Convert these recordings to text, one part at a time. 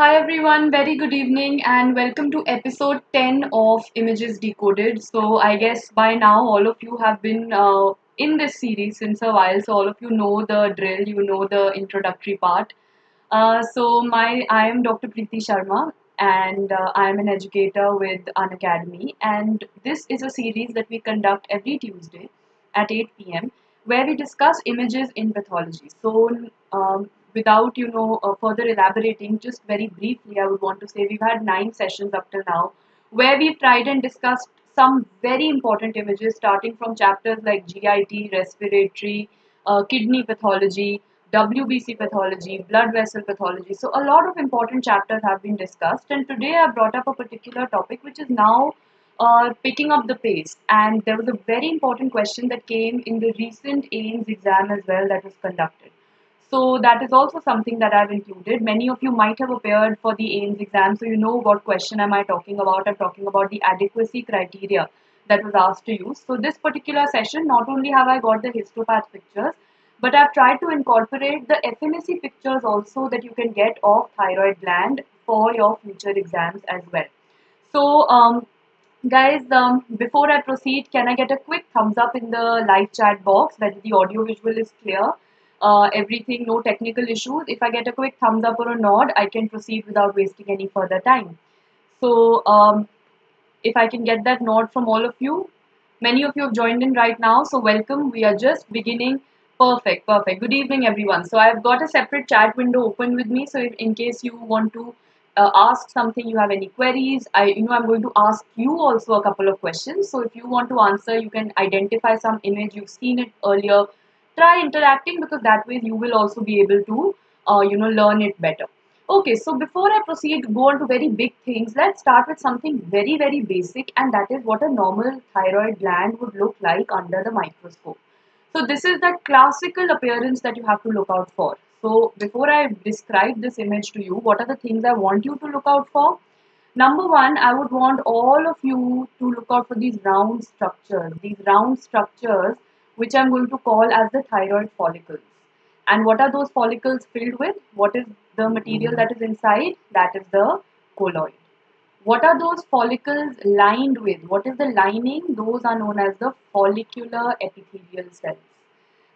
Hi everyone, very good evening and welcome to episode 10 of Images Decoded. So, I guess by now all of you have been uh, in this series since a while, so all of you know the drill, you know the introductory part. Uh, so, my I am Dr. Preeti Sharma and uh, I am an educator with Unacademy, and this is a series that we conduct every Tuesday at 8 pm where we discuss images in pathology. So, um, without you know uh, further elaborating just very briefly i would want to say we've had nine sessions up till now where we've tried and discussed some very important images starting from chapters like git respiratory uh, kidney pathology wbc pathology blood vessel pathology. So a lot of important chapters have been discussed and today i brought up a particular topic which is now uh, picking up the pace. And there was a very important question that came in the recent AIIMS exam as well that was conducted so that is also something that I've included. Many of you might have appeared for the AIIMS exam, so you know what question am I talking about. I'm talking about the adequacy criteria that was asked to use. So this particular session, not only have I got the histopath pictures, but I've tried to incorporate the FNAC pictures also that you can get of thyroid gland for your future exams as well. So um, guys, um, before I proceed, can I get a quick thumbs up in the live chat box whether the audio visual is clear? Uh, everything, no technical issues. If I get a quick thumbs up or a nod, I can proceed without wasting any further time. So um, if I can get that nod from all of you, many of you have joined in right now. So welcome. We are just beginning. Perfect, perfect. Good evening, everyone. So I've got a separate chat window open with me. So if, in case you want to uh, ask something, you have any queries, I you know I'm going to ask you also a couple of questions. So if you want to answer, you can identify some image you've seen it earlier try interacting because that way you will also be able to uh, you know learn it better. Okay so before i proceed to go on to very big things. Let's start with something very very basic and that is what a normal thyroid gland would look like under the microscope. So this is that classical appearance that you have to look out for. So before i describe this image to you what are the things i want you to look out for? Number one i would want all of you to look out for these round structures. These round structures which I'm going to call as the thyroid follicles. And what are those follicles filled with? What is the material that is inside? That is the colloid. What are those follicles lined with? What is the lining? Those are known as the follicular epithelial cells.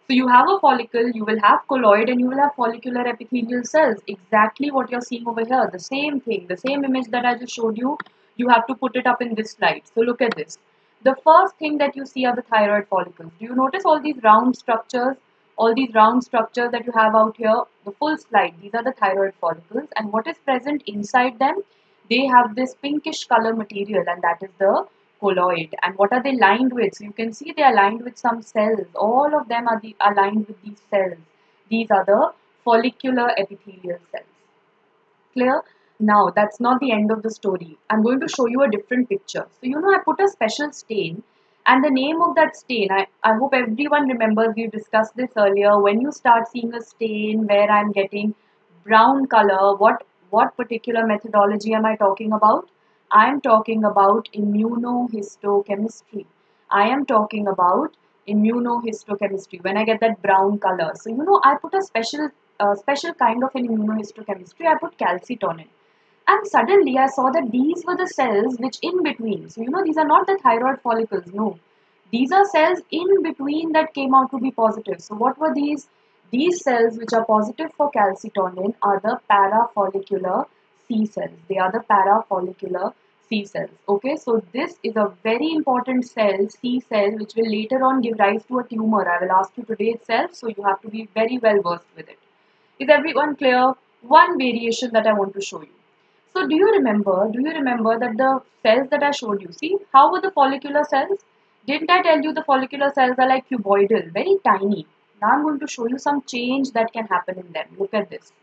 So you have a follicle, you will have colloid and you will have follicular epithelial cells. Exactly what you're seeing over here. The same thing, the same image that I just showed you, you have to put it up in this slide. So look at this. The first thing that you see are the thyroid follicles. Do you notice all these round structures? All these round structures that you have out here, the full slide, these are the thyroid follicles. And what is present inside them? They have this pinkish color material and that is the colloid. And what are they lined with? So you can see they are lined with some cells. All of them are, the, are lined with these cells. These are the follicular epithelial cells. Clear? Now, that's not the end of the story. I'm going to show you a different picture. So, you know, I put a special stain and the name of that stain, I, I hope everyone remembers we discussed this earlier. When you start seeing a stain where I'm getting brown color, what, what particular methodology am I talking about? I am talking about immunohistochemistry. I am talking about immunohistochemistry when I get that brown color. So, you know, I put a special uh, special kind of an immunohistochemistry. I put calcitonin. And suddenly I saw that these were the cells which in between. So, you know, these are not the thyroid follicles, no. These are cells in between that came out to be positive. So, what were these? These cells which are positive for calcitonin are the parafollicular C cells. They are the parafollicular C cells. Okay, so this is a very important cell, C cell, which will later on give rise to a tumor. I will ask you today itself, so you have to be very well versed with it. Is everyone clear? One variation that I want to show you. So do you remember, do you remember that the cells that I showed you, see how were the follicular cells? Didn't I tell you the follicular cells are like cuboidal, very tiny. Now I'm going to show you some change that can happen in them. Look at this.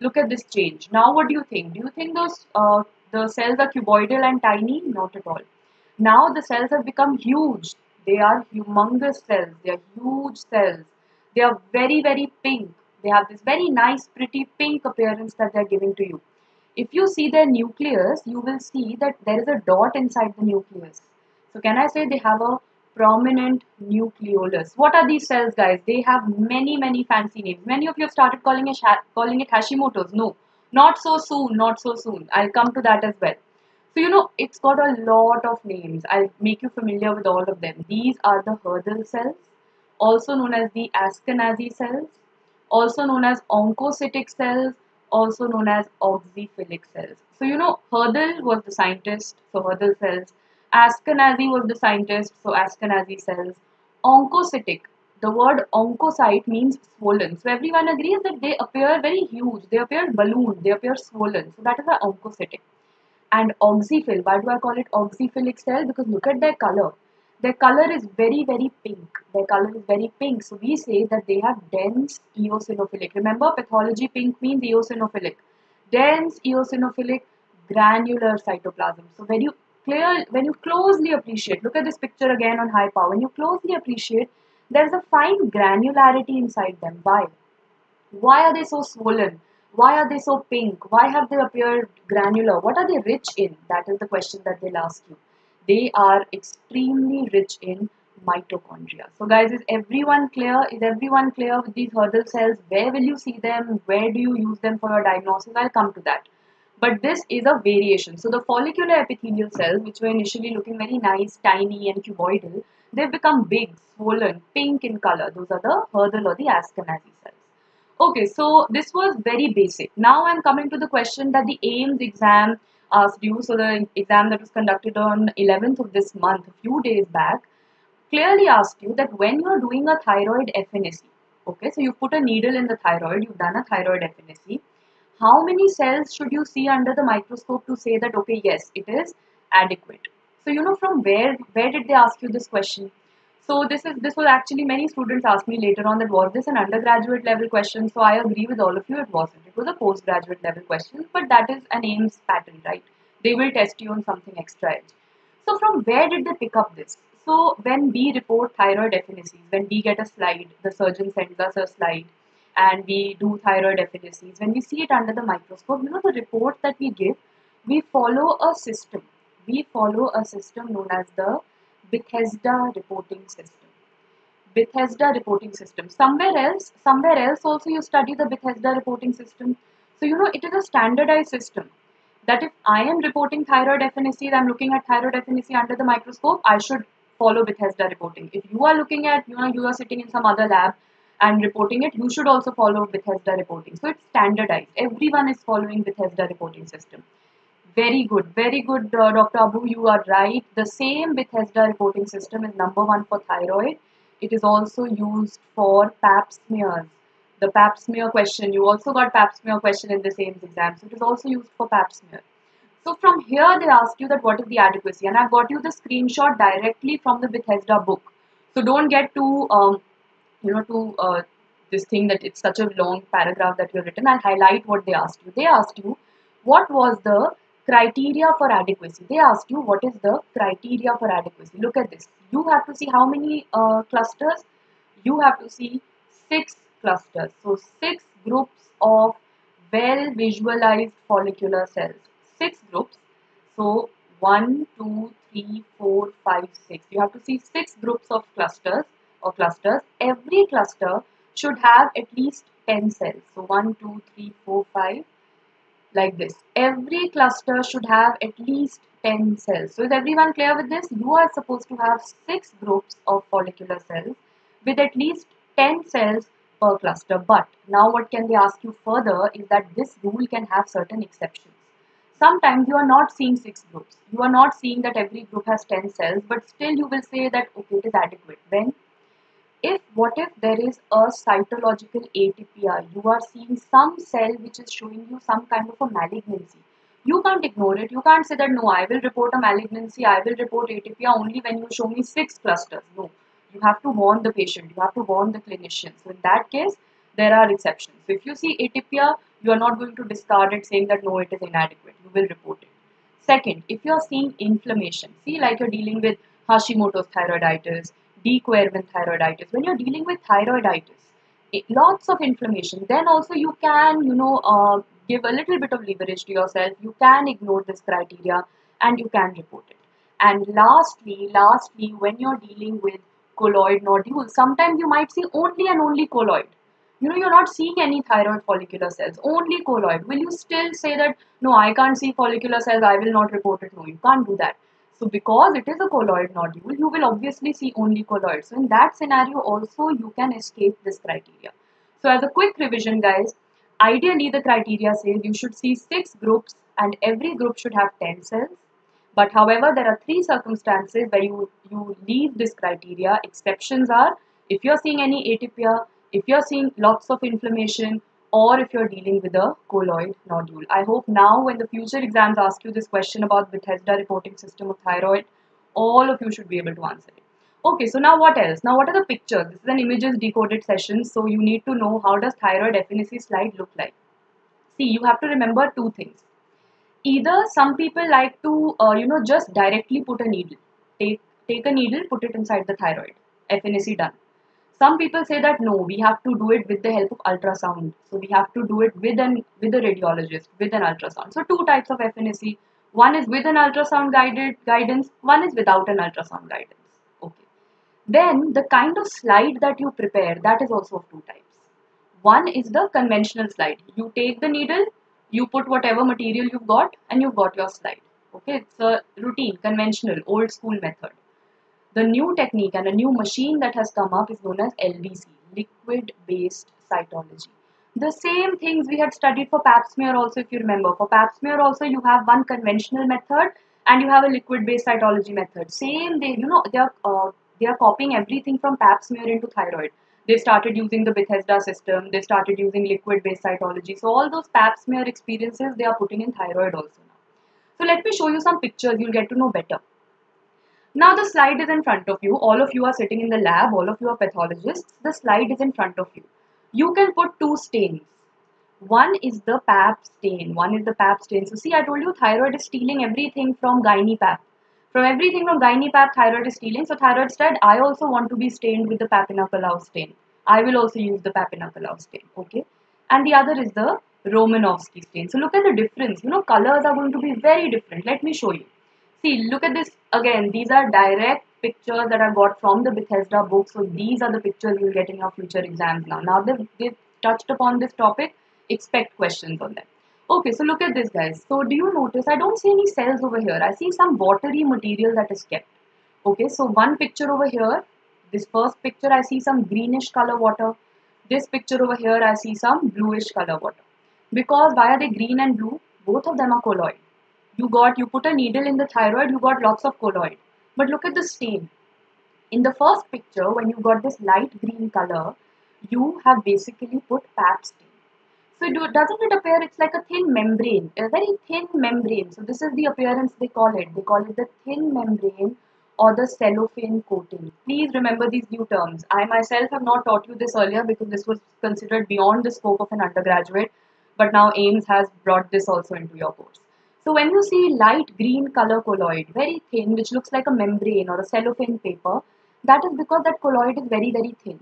Look at this change. Now what do you think? Do you think those uh, the cells are cuboidal and tiny? Not at all. Now the cells have become huge. They are humongous cells. They are huge cells. They are very, very pink. They have this very nice, pretty pink appearance that they are giving to you. If you see their nucleus, you will see that there is a dot inside the nucleus. So can I say they have a prominent nucleolus? What are these cells, guys? They have many, many fancy names. Many of you have started calling it, calling it Hashimoto's. No, Not so soon, not so soon. I'll come to that as well. So, you know, it's got a lot of names. I'll make you familiar with all of them. These are the Hürthle cells, also known as the Askanazy cells, also known as oncocytic cells, also known as oxyphilic cells. So, you know, Hürthle was the scientist, so Hürthle cells. Askanazy was the scientist, so Askanazy cells. Oncocytic, the word oncocyte means swollen. So, everyone agrees that they appear very huge, they appear ballooned, they appear swollen. So, that is the oncocytic and oxyphil. Why do I call it oxyphilic cell? Because look at their color. Their color is very, very pink. Their color is very pink. So we say that they have dense eosinophilic. Remember, pathology pink means eosinophilic. Dense eosinophilic granular cytoplasm. So when you clear, when you closely appreciate, look at this picture again on high power. When you closely appreciate, there is a fine granularity inside them. Why? Why are they so swollen? Why are they so pink? Why have they appeared granular? What are they rich in? That is the question that they'll ask you. They are extremely rich in mitochondria. So guys, is everyone clear? Is everyone clear with these Hürthle cells? Where will you see them? Where do you use them for your diagnosis? I'll come to that. But this is a variation. So the follicular epithelial cells, which were initially looking very nice, tiny and cuboidal, they've become big, swollen, pink in color. Those are the Hürthle or the Askanazy cells. Okay, so this was very basic. Now I'm coming to the question that the AIIMS exam asked you. So the exam that was conducted on 11th of this month, a few days back, clearly asked you that when you're doing a thyroid FNAC, okay, so you put a needle in the thyroid, you've done a thyroid FNAC, how many cells should you see under the microscope to say that, okay, yes, it is adequate. So, you know, from where, where did they ask you this question? So this is this was actually many students asked me later on that was this an undergraduate level question. So I agree with all of you, it wasn't. It was a postgraduate level question, but that is an AIIMS pattern, right? They will test you on something extra edge. So from where did they pick up this? So when we report thyroid FNACs, when we get a slide, the surgeon sends us a slide and we do thyroid FNACs, when we see it under the microscope, you know the report that we give, we follow a system. We follow a system known as the Bethesda reporting system. Bethesda reporting system. Somewhere else, somewhere else also you study the Bethesda reporting system. So you know it is a standardized system that if I am reporting thyroid FNACs, I'm looking at thyroid FNAC under the microscope, I should follow Bethesda reporting. If you are looking at, you know, you are sitting in some other lab and reporting it, you should also follow Bethesda reporting. So it's standardized. Everyone is following Bethesda reporting system. Very good, very good, uh, Dr. Abu. You are right. The same Bethesda reporting system is number one for thyroid. It is also used for pap smears. The pap smear question, you also got pap smear question in the same exam. So it is also used for pap smear. So from here they ask you that what is the adequacy and I've got you the screenshot directly from the Bethesda book. So don't get too, um, you know, to uh, this thing that it's such a long paragraph that you've written. I'll highlight what they asked you. They asked you what was the criteria for adequacy. They ask you what is the criteria for adequacy. Look at this. You have to see how many uh, clusters? You have to see six clusters. So six groups of well visualized follicular cells. Six groups. So one, two, three, four, five, six. You have to see six groups of clusters or clusters. Every cluster should have at least 10 cells. So one, two, three, four, five, like this. Every cluster should have at least 10 cells. So is everyone clear with this? You are supposed to have 6 groups of follicular cells with at least 10 cells per cluster. But now what can they ask you further is that this rule can have certain exceptions. Sometimes you are not seeing 6 groups. You are not seeing that every group has 10 cells but still you will say that okay it is adequate. When if what if there is a cytological atypia you are seeing some cell which is showing you some kind of a malignancy. You can't ignore it. You can't say that no i will report a malignancy. I will report atypia only when you show me six clusters. No. You have to warn the patient. You have to warn the clinician so in that case there are exceptions. So if you see atypia you are not going to discard it saying that no it is inadequate. You will report it. Second if you are seeing inflammation see like you're dealing with hashimoto's thyroiditis De Quervain thyroiditis. When you're dealing with thyroiditis, it, lots of inflammation, then also you can, you know, uh, give a little bit of leverage to yourself. You can ignore this criteria and you can report it. And lastly, lastly, when you're dealing with colloid nodules, sometimes you might see only and only colloid. you know, you're not seeing any thyroid follicular cells, only colloid. Will you still say that, no, I can't see follicular cells, I will not report it? No, you can't do that. So because it is a colloid nodule, you will obviously see only colloid. So in that scenario also, you can escape this criteria. So as a quick revision, guys, ideally the criteria says you should see six groups and every group should have 10 cells. But however, there are three circumstances where you, you leave this criteria. Exceptions are if you're seeing any atypia, if you're seeing lots of inflammation, or if you're dealing with a colloid nodule. I hope now when the future exams ask you this question about the Bethesda reporting system of thyroid, all of you should be able to answer it. Okay, so now what else? Now what are the pictures? This is an images decoded session, so you need to know how does thyroid FNAC slide look like. See, you have to remember two things either some people like to uh, you know just directly put a needle take take a needle put it inside the thyroid fnac done some people say that no we have to do it with the help of ultrasound. So we have to do it with an with a radiologist with an ultrasound. So two types of fnac one is with an ultrasound guided guidance one is without an ultrasound guidance. Okay. Then the kind of slide that you prepare that is also of two types. One is the conventional slide. You take the needle you put whatever material you've got and you've got your slide. Okay, it's a routine, conventional, old school method. The new technique and a new machine that has come up is known as LBC, liquid based cytology. The same things we had studied for pap smear also, if you remember. For pap smear also, you have one conventional method and you have a liquid based cytology method. Same, they, you know, they are, uh, they are copying everything from pap smear into thyroid they started using the Bethesda system, they started using liquid-based cytology. So all those pap smear experiences, they are putting in thyroid also now. So let me show you some pictures, you'll get to know better. Now the slide is in front of you. All of you are sitting in the lab, all of you are pathologists. The slide is in front of you. You can put two stains. One is the pap stain, one is the pap stain. So see, I told you thyroid is stealing everything from gynae pap. From everything from gynae pap, thyroid is stealing. So thyroid said, I also want to be stained with the Papanicolaou stain. I will also use the Papanicolaou stain. Okay. And the other is the Romanowsky stain. So look at the difference. You know, colors are going to be very different. Let me show you. See, look at this again. These are direct pictures that I got from the Bethesda book. So these are the pictures you'll get in your future exams now. Now they've, they've touched upon this topic. Expect questions on them. Okay, so look at this guys. So do you notice I don't see any cells over here. I see some watery material that is kept. Okay, so one picture over here. This first picture I see some greenish color water. This picture over here I see some bluish color water. Because why are they green and blue? Both of them are colloid. You got, you put a needle in the thyroid, you got lots of colloid. But look at the stain. In the first picture, when you got this light green color, you have basically put pap stain. So do, doesn't it appear it's like a thin membrane, a very thin membrane. So this is the appearance they call it. They call it the thin membrane or the cellophane coating. Please remember these new terms. I myself have not taught you this earlier because this was considered beyond the scope of an undergraduate. But now AIIMS has brought this also into your course. So when you see light green color colloid, very thin, which looks like a membrane or a cellophane paper, that is because that colloid is very, very thin.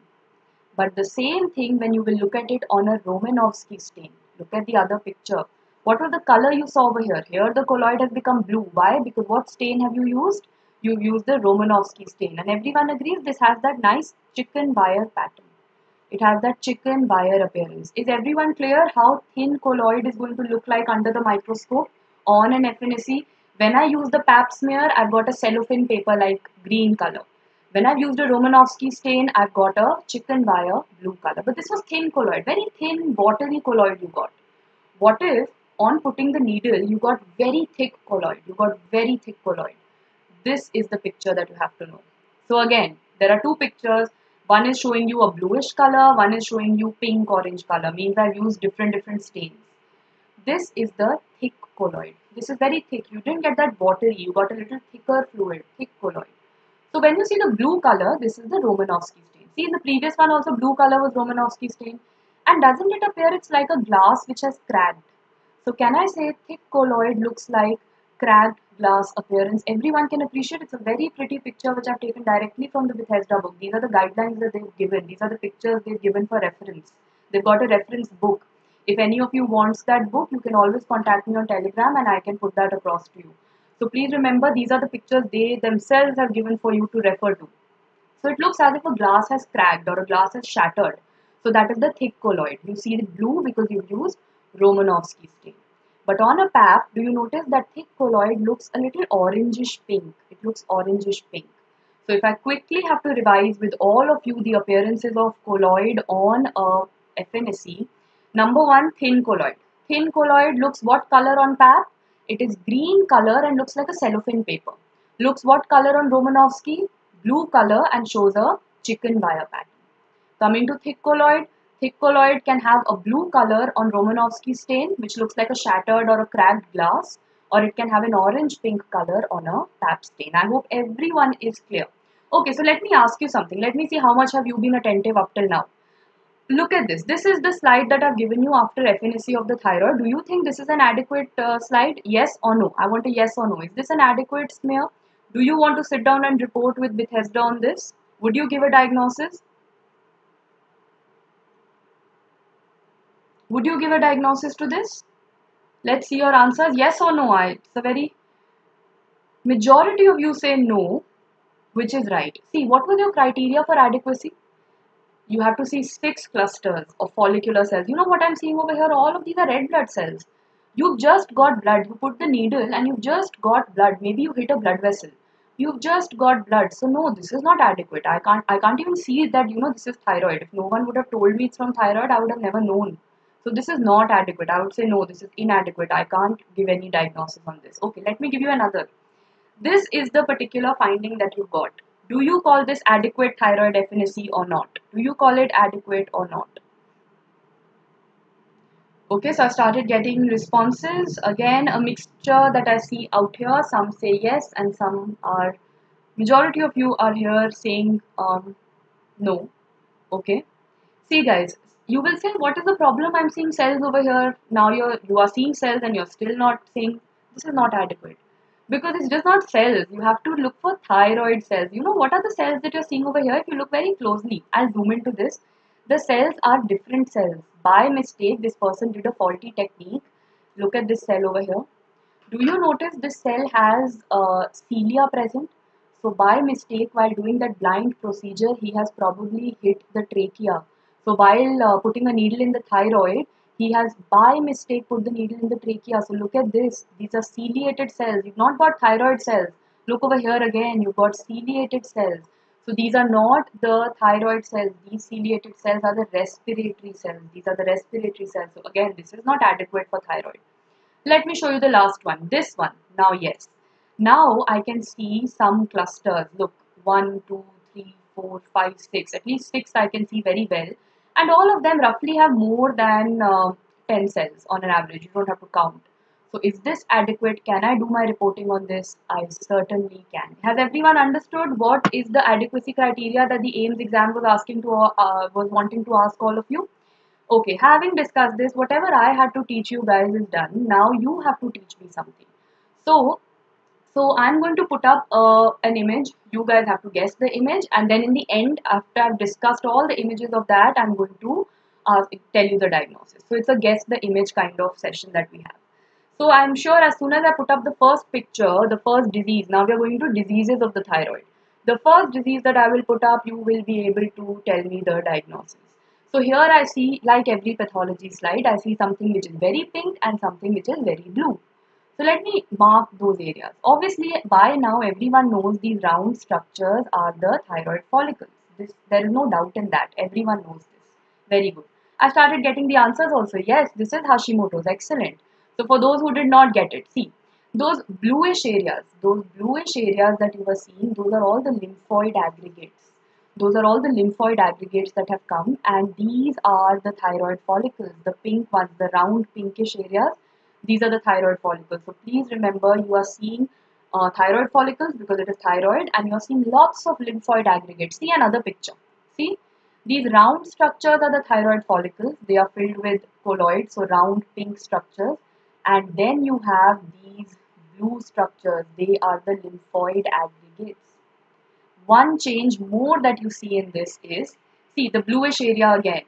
But the same thing when you will look at it on a Romanowsky stain. Look at the other picture. What was the color you saw over here? Here the colloid has become blue. Why? Because what stain have you used? You've used the Romanowsky stain. And everyone agrees this has that nice chicken wire pattern. It has that chicken wire appearance. Is everyone clear how thin colloid is going to look like under the microscope on an FNAC? When I use the pap smear, I've got a cellophane paper like green color. When I've used a Romanowsky stain, I've got a chicken wire blue color. But this was thin colloid, very thin watery colloid you got. What if on putting the needle, you got very thick colloid, you got very thick colloid. This is the picture that you have to know. So again, there are two pictures. One is showing you a bluish color, one is showing you pink orange color, means I've used different different stains. This is the thick colloid. This is very thick. You didn't get that watery, you got a little thicker fluid, thick colloid. So when you see the blue color, this is the Romanowsky stain. See in the previous one also blue color was Romanowsky stain. And doesn't it appear it's like a glass which has cracked? So can I say thick colloid looks like cracked glass appearance? Everyone can appreciate it's a very pretty picture which I've taken directly from the Bethesda book. These are the guidelines that they've given. These are the pictures they've given for reference. They've got a reference book. If any of you wants that book, you can always contact me on Telegram and I can put that across to you. So please remember these are the pictures they themselves have given for you to refer to. So it looks as if a glass has cracked or a glass has shattered. So that is the thick colloid. You see the blue because you've used Romanowsky stain. But on a pap, do you notice that thick colloid looks a little orangish pink? It looks orangish pink. So if I quickly have to revise with all of you the appearances of colloid on a FNAC, number one, thin colloid. Thin colloid looks what color on pap? It is green color and looks like a cellophane paper. Looks what color on Romanowsky? Blue color and shows a chicken wire pattern. Coming to thick colloid, thick colloid can have a blue color on Romanowsky stain which looks like a shattered or a cracked glass or it can have an orange pink color on a pap stain. I hope everyone is clear. Okay, so let me ask you something. Let me see how much have you been attentive up till now. Look at this. This is the slide that I've given you after FNAC of the thyroid. Do you think this is an adequate uh, slide? Yes or no? I want a yes or no. Is this an adequate smear? Do you want to sit down and report with Bethesda on this? Would you give a diagnosis? Would you give a diagnosis to this? Let's see your answers. Yes or no? It's a very majority of you say no, which is right. See, what was your criteria for adequacy? You have to see six clusters of follicular cells. You know what I'm seeing over here? All of these are red blood cells. You've just got blood. You put the needle and you've just got blood. Maybe you hit a blood vessel. You've just got blood. So no, this is not adequate. I can't I can't even see that, you know, this is thyroid. If no one would have told me it's from thyroid, I would have never known. So this is not adequate. I would say no, this is inadequate. I can't give any diagnosis on this. Okay, let me give you another. This is the particular finding that you got. Do you call this adequate thyroid FNAC or not? Do you call it adequate or not? Okay, so I started getting responses. Again, a mixture that I see out here. Some say yes and some are, majority of you are here saying um, no. Okay. See guys, you will say what is the problem i'm seeing cells over here now you're you are seeing cells and you're still not saying this is not adequate because it's just not cells. You have to look for thyroid cells. You know what are the cells that you're seeing over here? If you look very closely i'll zoom into this. The cells are different cells. By mistake this person did a faulty technique. Look at this cell over here. Do you notice this cell has uh, cilia present? So by mistake while doing that blind procedure he has probably hit the trachea. So while uh, putting a needle in the thyroid, he has by mistake put the needle in the trachea. So look at this. These are ciliated cells. You've not got thyroid cells. Look over here again. You've got ciliated cells. So these are not the thyroid cells. These ciliated cells are the respiratory cells. These are the respiratory cells. So again, this is not adequate for thyroid. Let me show you the last one. This one. Now, yes. Now I can see some clusters. Look, one, two, three, four, five, six. At least six I can see very well and all of them roughly have more than uh, 10 cells on an average. You don't have to count. So is this adequate? Can I do my reporting on this? I certainly can. Has everyone understood what is the adequacy criteria that the AIIMS exam was asking to uh, was wanting to ask all of you? Okay, having discussed this, whatever I had to teach you guys is done. Now you have to teach me something. So so I'm going to put up uh, an image. You guys have to guess the image and then in the end after I've discussed all the images of that I'm going to uh, tell you the diagnosis. So it's a guess the image kind of session that we have. So I'm sure as soon as I put up the first picture, the first disease, now we are going to diseases of the thyroid. The first disease that I will put up, you will be able to tell me the diagnosis. So here I see, like every pathology slide, I see something which is very pink and something which is very blue. So let me mark those areas. Obviously, by now everyone knows these round structures are the thyroid follicles. This, there is no doubt in that. Everyone knows this. Very good. I started getting the answers also. Yes, this is Hashimoto's. Excellent. So for those who did not get it, see, those bluish areas, those bluish areas that you were seeing, those are all the lymphoid aggregates. Those are all the lymphoid aggregates that have come and these are the thyroid follicles, the pink ones, the round pinkish areas these are the thyroid follicles. So please remember you are seeing uh, thyroid follicles because it is thyroid and you are seeing lots of lymphoid aggregates. See another picture. See these round structures are the thyroid follicles. They are filled with colloids, so round pink structures. And then you have these blue structures. They are the lymphoid aggregates. One change more that you see in this is, see the bluish area again.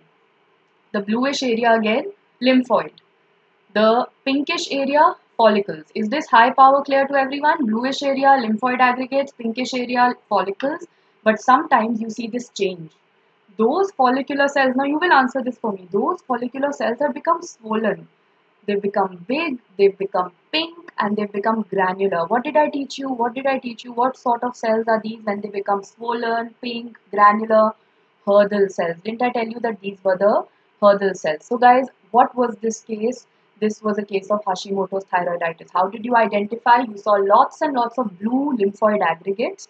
The bluish area again, lymphoid. The pinkish area, follicles. Is this high power clear to everyone? Bluish area, lymphoid aggregates, pinkish area, follicles. But sometimes you see this change. those follicular cells, now you will answer this for me, those follicular cells have become swollen. They've become big, they've become pink, and they've become granular. What did I teach you? What did I teach you? What sort of cells are these when they become swollen, pink, granular? Hürthle cells. Didn't I tell you that these were the Hürthle cells? So guys, what was this case? This was a case of Hashimoto's thyroiditis. How did you identify? You saw lots and lots of blue lymphoid aggregates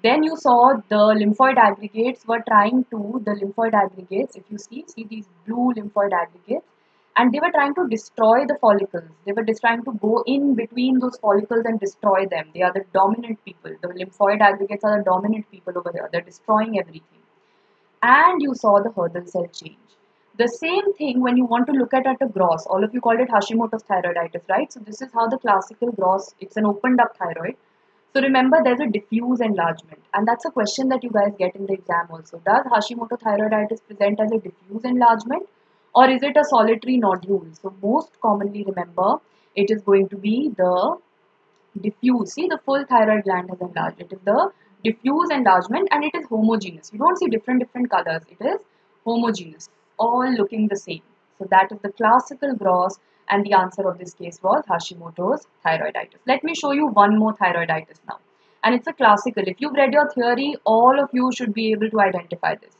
then you saw the lymphoid aggregates were trying to, the lymphoid aggregates, if you see, see these blue lymphoid aggregates, and they were trying to destroy the follicles. They were just trying to go in between those follicles and destroy them. They are the dominant people. The lymphoid aggregates are the dominant people over here. They're destroying everything. And you saw the Hürthle cell change. The same thing when you want to look at at a gross. All of you called it Hashimoto's thyroiditis, right? So this is how the classical gross, it's an opened up thyroid so remember there's a diffuse enlargement and that's a question that you guys get in the exam also. Does Hashimoto thyroiditis present as a diffuse enlargement or is it a solitary nodule? So most commonly remember it is going to be the diffuse. See the full thyroid gland has enlarged. It is the diffuse enlargement and it is homogeneous. You don't see different different colors. It is homogeneous all looking the same. So that is the classical gross and the answer of this case was Hashimoto's thyroiditis. Let me show you one more thyroiditis now. And it's a classical. If you've read your theory, all of you should be able to identify this.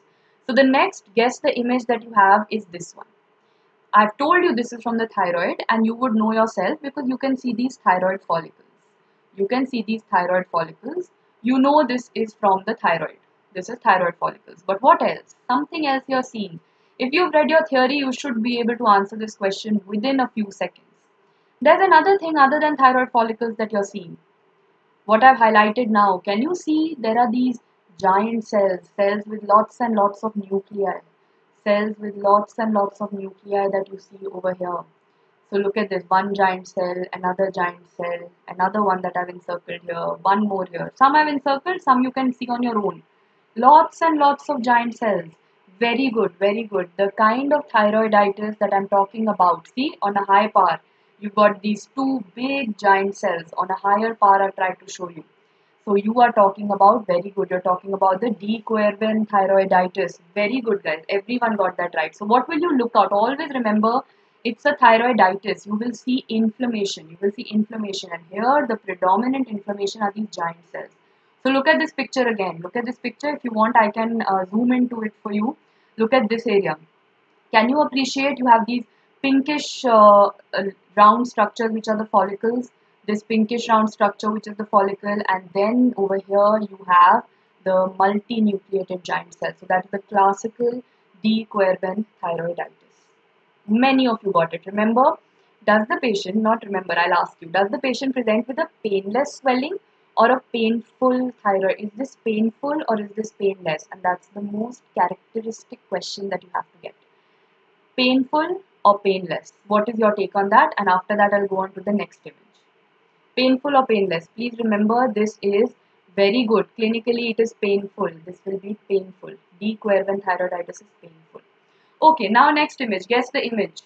So the next, guess the image that you have is this one. I've told you this is from the thyroid and you would know yourself because you can see these thyroid follicles. You can see these thyroid follicles. You know this is from the thyroid. This is thyroid follicles. But what else? Something else you're seeing. If you've read your theory, you should be able to answer this question within a few seconds. There's another thing other than thyroid follicles that you're seeing. What I've highlighted now, can you see there are these giant cells, cells with lots and lots of nuclei, cells with lots and lots of nuclei that you see over here. So look at this, one giant cell, another giant cell, another one that I've encircled here, one more here. Some I've encircled, some you can see on your own. Lots and lots of giant cells. Very good, very good. The kind of thyroiditis that I'm talking about. See, on a high power, you've got these two big giant cells. On a higher power, I've tried to show you. So you are talking about, very good, you're talking about the De Quervain thyroiditis. Very good, guys. Everyone got that right. So what will you look out? Always remember, it's a thyroiditis. You will see inflammation. You will see inflammation. And here, the predominant inflammation are these giant cells. So look at this picture again. Look at this picture. If you want, I can uh, zoom into it for you look at this area. Can you appreciate you have these pinkish uh, round structures which are the follicles, this pinkish round structure which is the follicle and then over here you have the multinucleated giant cell. So that is the classical Quervain thyroiditis. Many of you got it. Remember, does the patient, not remember, I'll ask you, does the patient present with a painless swelling or a painful thyroid. Is this painful or is this painless? And that's the most characteristic question that you have to get. Painful or painless? What is your take on that? And after that, I'll go on to the next image. Painful or painless? Please remember this is very good. Clinically, it is painful. This will be painful. De Quervain thyroiditis is painful. Okay, now next image. Guess the image.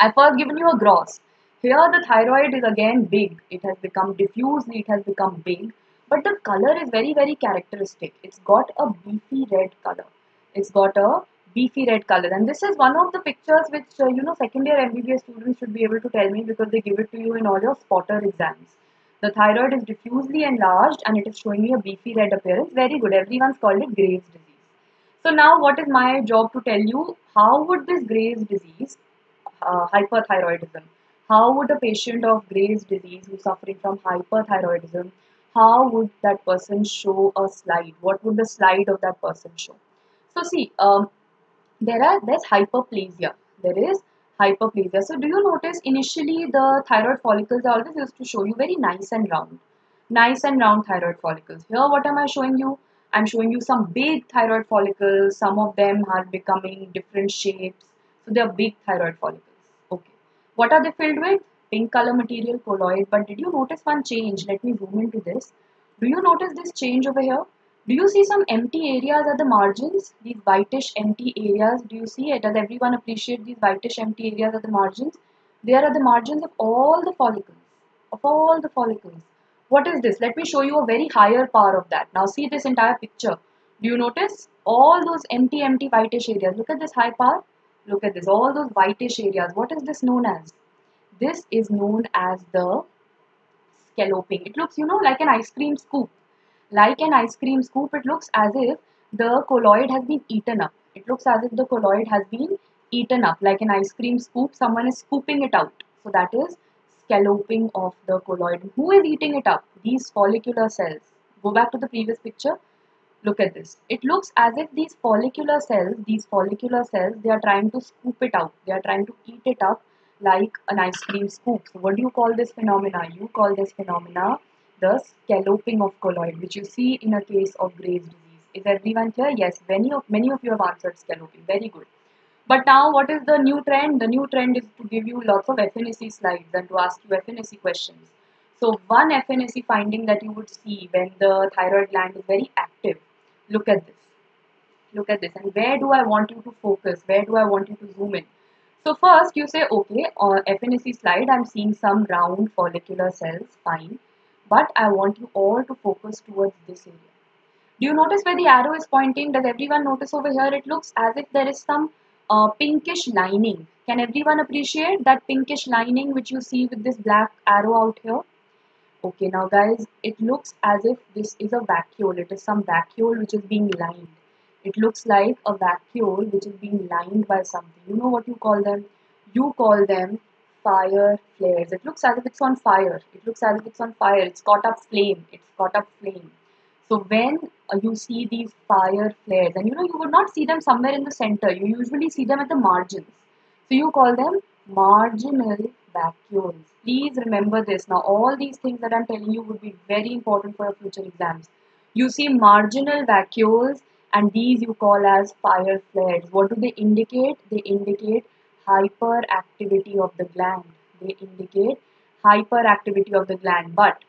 I've first given you a gross. Here the thyroid is again big. It has become diffusely, it has become big. But the color is very, very characteristic. It's got a beefy red color. It's got a beefy red color. And this is one of the pictures which, uh, you know, second year MBBS students should be able to tell me because they give it to you in all your spotter exams. The thyroid is diffusely enlarged and it is showing you a beefy red appearance. Very good. Everyone's called it Graves' disease. So now what is my job to tell you? How would this Graves' disease, uh, hyperthyroidism, how would a patient of Graves' disease who's suffering from hyperthyroidism, how would that person show a slide? What would the slide of that person show? So see, um, there are there's hyperplasia. There is hyperplasia. So do you notice initially the thyroid follicles are always used to show you very nice and round. Nice and round thyroid follicles. Here what am I showing you? I'm showing you some big thyroid follicles. Some of them are becoming different shapes. So they are big thyroid follicles. What are they filled with? Pink color material, colloid. But did you notice one change? Let me zoom into this. Do you notice this change over here? Do you see some empty areas at the margins? These whitish empty areas. Do you see it? Does everyone appreciate these whitish empty areas at the margins? They are at the margins of all the follicles. Of all the follicles. What is this? Let me show you a very higher power of that. Now see this entire picture. Do you notice? all those empty, empty whitish areas. Look at this high part. Look at this, all those whitish areas. What is this known as? This is known as the scalloping. It looks, you know, like an ice cream scoop. Like an ice cream scoop, it looks as if the colloid has been eaten up. It looks as if the colloid has been eaten up. Like an ice cream scoop, someone is scooping it out. So that is scalloping of the colloid. Who is eating it up? These follicular cells. Go back to the previous picture. Look at this. It looks as if these follicular cells, these follicular cells, they are trying to scoop it out. They are trying to eat it up like an ice cream scoop. So what do you call this phenomena? You call this phenomena the scalloping of colloid, which you see in a case of Graves' disease. Is everyone clear? Yes, many of many of you have answered scalloping. Very good. But now what is the new trend? The new trend is to give you lots of FNAC slides and to ask you FNAC questions. So one FNAC finding that you would see when the thyroid gland is very active, look at this. Look at this. And where do I want you to focus? Where do I want you to zoom in? So first you say, okay, on FNAC slide, I'm seeing some round follicular cells, fine. But I want you all to focus towards this area. Do you notice where the arrow is pointing? Does everyone notice over here? It looks as if there is some uh, pinkish lining. Can everyone appreciate that pinkish lining which you see with this black arrow out here? Okay, now guys, it looks as if this is a vacuole. It is some vacuole which is being lined. It looks like a vacuole which is being lined by something. You know what you call them? You call them fire flares. It looks as if it's on fire. It looks as if it's on fire. It's caught up flame. It's caught up flame. So when uh, you see these fire flares, and you know, you would not see them somewhere in the center. You usually see them at the margins. So you call them marginal vacuoles. Please remember this. Now, all these things that I'm telling you would be very important for your future exams. You see marginal vacuoles and these you call as fire flares. What do they indicate? They indicate hyperactivity of the gland. They indicate hyperactivity of the gland. But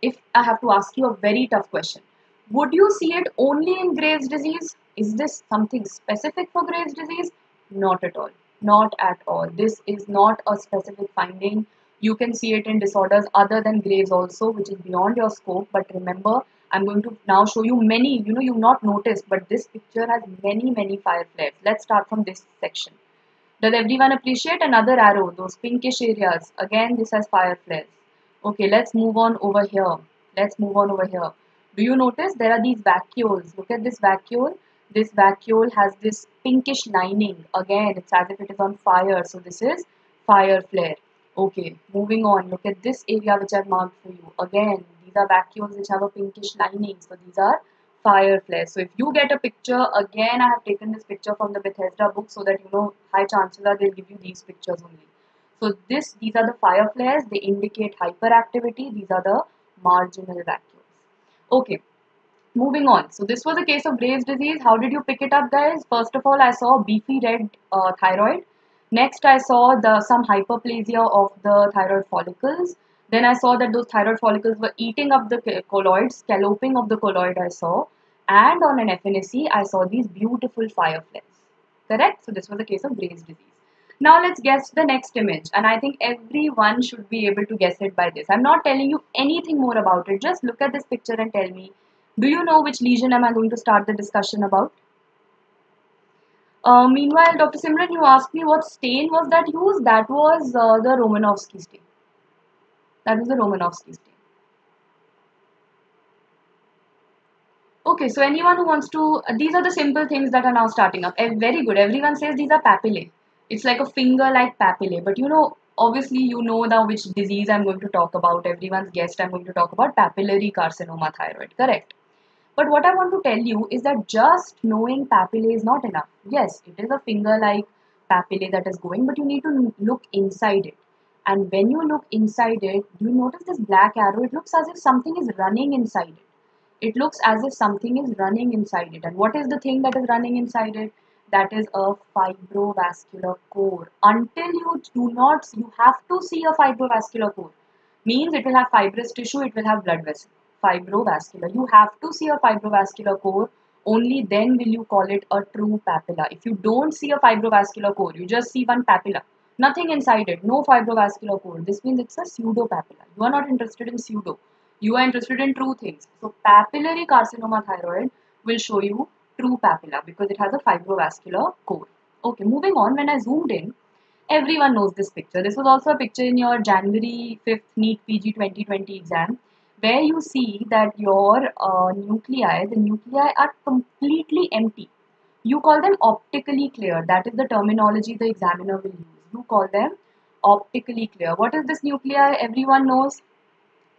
if I have to ask you a very tough question, would you see it only in Graves' disease? Is this something specific for Graves' disease? Not at all. Not at all. This is not a specific finding. You can see it in disorders other than Graves also, which is beyond your scope. But remember, I'm going to now show you many, you know, you've not noticed, but this picture has many, many fire flares. Let's start from this section. Does everyone appreciate another arrow, those pinkish areas? Again, this has fire flares. Okay, let's move on over here. Let's move on over here. Do you notice there are these vacuoles? Look at this vacuole. This vacuole has this pinkish lining. Again, it's as if it is on fire. So this is fire flare. Okay, moving on. Look at this area which I've marked for you. Again, these are vacuoles which have a pinkish lining. So these are fire flares. So if you get a picture, again I have taken this picture from the Bethesda book so that you know high chances are they'll give you these pictures only. So this, these are the fire flares. They indicate hyperactivity. These are the marginal vacuoles. Okay, moving on. So this was a case of Graves' disease. How did you pick it up, guys? First of all, I saw beefy red uh, thyroid. Next, I saw the some hyperplasia of the thyroid follicles. Then I saw that those thyroid follicles were eating up the colloid, scalloping of the colloid I saw. And on an FNAC, I saw these beautiful fire flares. Correct? So this was a case of Graves' disease. Now let's guess the next image and I think everyone should be able to guess it by this. I'm not telling you anything more about it. Just look at this picture and tell me, do you know which lesion am I going to start the discussion about? Uh, meanwhile, Dr. Simran, you asked me what stain was that used. That was uh, the Romanowsky stain. That was the Romanowsky stain. Okay, so anyone who wants to, uh, these are the simple things that are now starting up. Very good. Everyone says these are papillae. It's like a finger-like papillae. But you know, obviously you know now which disease I'm going to talk about. Everyone's guessed I'm going to talk about papillary carcinoma thyroid. Correct. But what I want to tell you is that just knowing papillae is not enough. Yes, it is a finger-like papillae that is going, but you need to look inside it. And when you look inside it, you notice this black arrow? It looks as if something is running inside it. It looks as if something is running inside it. And what is the thing that is running inside it? that is a fibrovascular core. Until you do not, you have to see a fibrovascular core. Means it will have fibrous tissue, it will have blood vessel. Fibrovascular. You have to see a fibrovascular core. Only then will you call it a true papilla. If you don't see a fibrovascular core, you just see one papilla. Nothing inside it, no fibrovascular core. This means it's a pseudo papilla. You are not interested in pseudo. You are interested in true things. So papillary carcinoma thyroid will show you true papilla because it has a fibrovascular core. Okay, moving on, when I zoomed in, everyone knows this picture. This was also a picture in your January 5th NEET PG 2020 exam where you see that your uh, nuclei, the nuclei are completely empty. You call them optically clear. That is the terminology the examiner will use. You call them optically clear. What is this nuclei? Everyone knows.